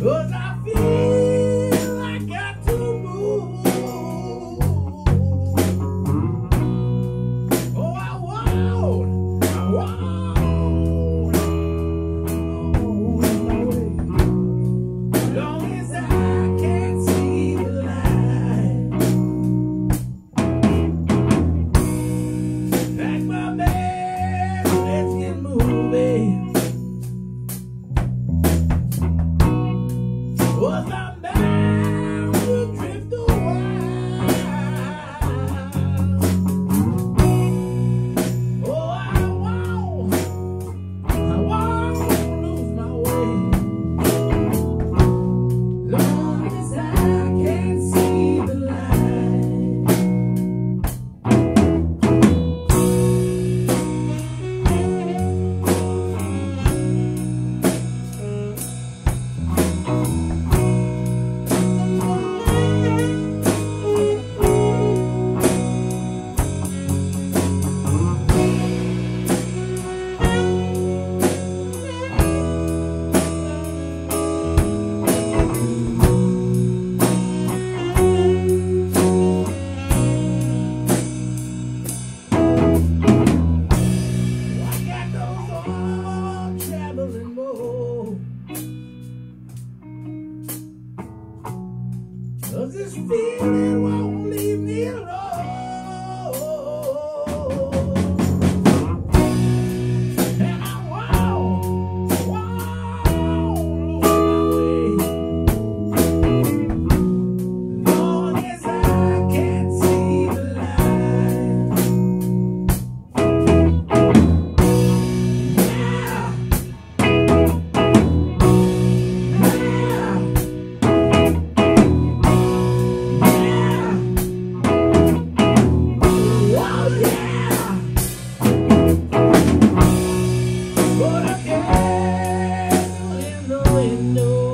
哥。嗯。Cause this feeling won't leave me alone. know.